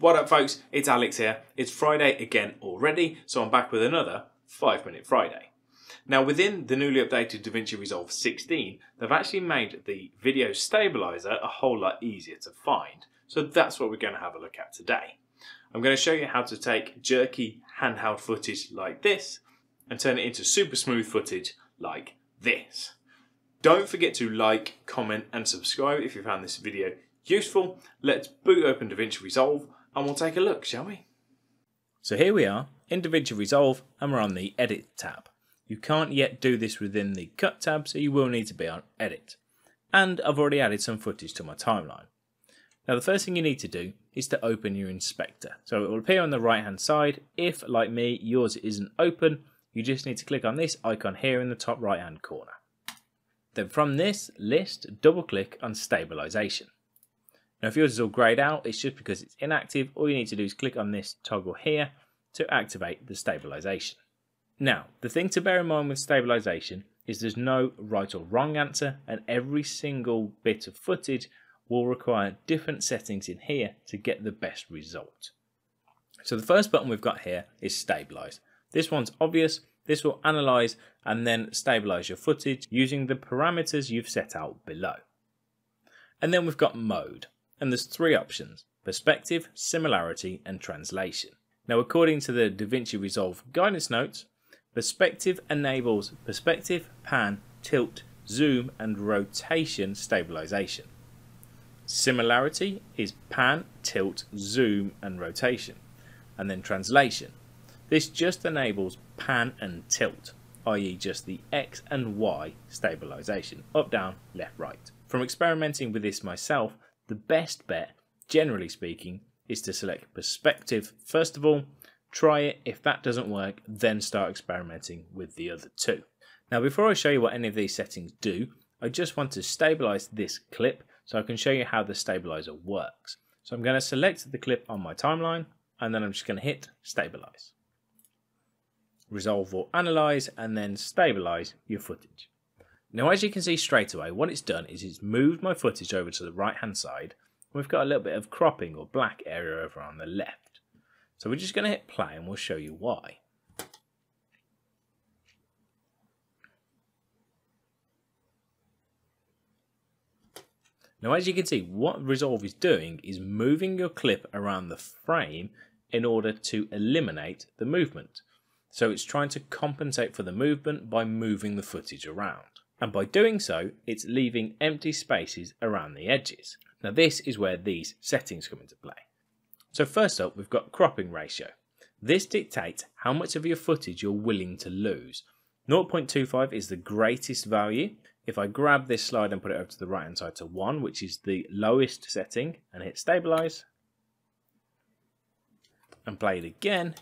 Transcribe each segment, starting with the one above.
What up folks, it's Alex here. It's Friday again already, so I'm back with another 5 Minute Friday. Now within the newly updated DaVinci Resolve 16, they've actually made the video stabilizer a whole lot easier to find. So that's what we're going to have a look at today. I'm going to show you how to take jerky handheld footage like this and turn it into super smooth footage like this. Don't forget to like, comment and subscribe if you found this video useful. Let's boot open DaVinci Resolve and we'll take a look, shall we? So here we are in DaVinci Resolve and we're on the Edit tab. You can't yet do this within the Cut tab, so you will need to be on Edit. And I've already added some footage to my timeline. Now the first thing you need to do is to open your inspector. So it will appear on the right hand side. If, like me, yours isn't open, you just need to click on this icon here in the top right hand corner. Then from this list, double click on Stabilization. Now if yours is all grayed out, it's just because it's inactive. All you need to do is click on this toggle here to activate the stabilization. Now, the thing to bear in mind with stabilization is there's no right or wrong answer and every single bit of footage will require different settings in here to get the best result. So the first button we've got here is stabilize. This one's obvious. This will analyze and then stabilize your footage using the parameters you've set out below. And then we've got mode and there's three options, perspective, similarity and translation. Now according to the DaVinci Resolve guidance notes, perspective enables perspective, pan, tilt, zoom and rotation stabilization. Similarity is pan, tilt, zoom and rotation. And then translation. This just enables pan and tilt, i.e. just the X and Y stabilization, up, down, left, right. From experimenting with this myself, the best bet, generally speaking, is to select perspective first of all, try it. If that doesn't work, then start experimenting with the other two. Now, before I show you what any of these settings do, I just want to stabilize this clip so I can show you how the stabilizer works. So I'm going to select the clip on my timeline and then I'm just going to hit stabilize. Resolve or analyze and then stabilize your footage. Now as you can see straight away, what it's done is it's moved my footage over to the right hand side. We've got a little bit of cropping or black area over on the left. So we're just going to hit play and we'll show you why. Now as you can see, what Resolve is doing is moving your clip around the frame in order to eliminate the movement. So it's trying to compensate for the movement by moving the footage around and by doing so, it's leaving empty spaces around the edges. Now this is where these settings come into play. So first up, we've got cropping ratio. This dictates how much of your footage you're willing to lose. 0.25 is the greatest value. If I grab this slide and put it over to the right hand side to 1, which is the lowest setting, and hit stabilize, and play it again,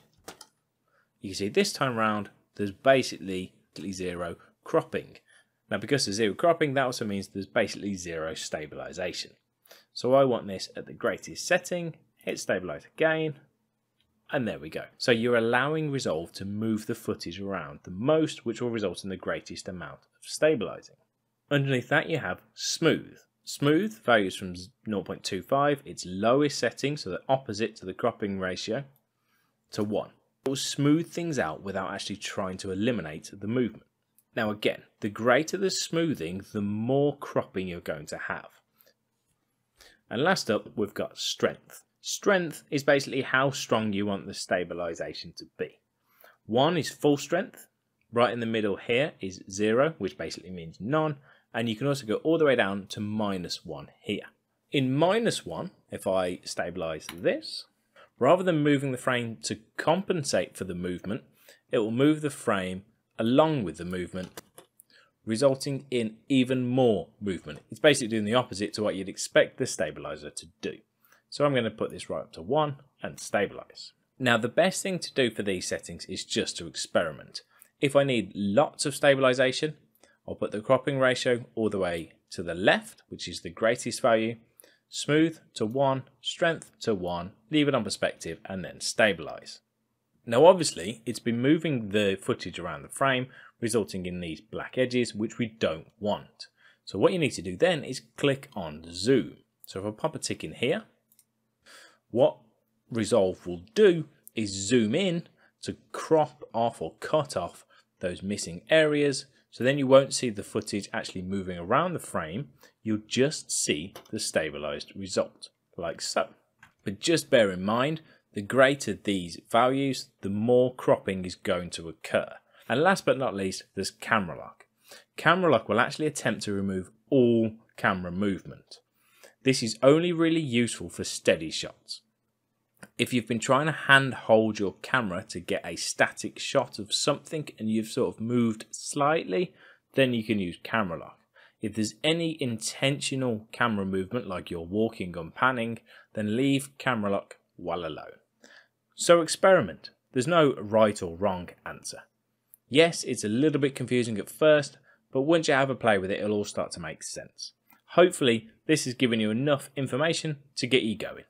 you can see this time round, there's basically zero cropping. Now because of zero cropping, that also means there's basically zero stabilization. So I want this at the greatest setting, hit stabilize again, and there we go. So you're allowing Resolve to move the footage around the most, which will result in the greatest amount of stabilizing. Underneath that you have Smooth. Smooth values from 0.25, its lowest setting, so the opposite to the cropping ratio, to 1. It will smooth things out without actually trying to eliminate the movement. Now again, the greater the smoothing, the more cropping you're going to have. And last up, we've got strength. Strength is basically how strong you want the stabilization to be. One is full strength. Right in the middle here is zero, which basically means none. And you can also go all the way down to minus one here. In minus one, if I stabilize this, rather than moving the frame to compensate for the movement, it will move the frame along with the movement, resulting in even more movement. It's basically doing the opposite to what you'd expect the stabilizer to do. So I'm going to put this right up to 1 and stabilize. Now the best thing to do for these settings is just to experiment. If I need lots of stabilization, I'll put the cropping ratio all the way to the left, which is the greatest value, smooth to 1, strength to 1, leave it on perspective and then stabilize. Now obviously it's been moving the footage around the frame resulting in these black edges which we don't want. So what you need to do then is click on zoom. So if I pop a tick in here, what Resolve will do is zoom in to crop off or cut off those missing areas so then you won't see the footage actually moving around the frame, you'll just see the stabilized result, like so. But just bear in mind, the greater these values, the more cropping is going to occur. And last but not least, there's camera lock. Camera lock will actually attempt to remove all camera movement. This is only really useful for steady shots. If you've been trying to hand hold your camera to get a static shot of something and you've sort of moved slightly, then you can use camera lock. If there's any intentional camera movement like you're walking and panning, then leave camera lock well alone. So experiment. There's no right or wrong answer. Yes, it's a little bit confusing at first, but once you have a play with it, it'll all start to make sense. Hopefully, this has given you enough information to get you going.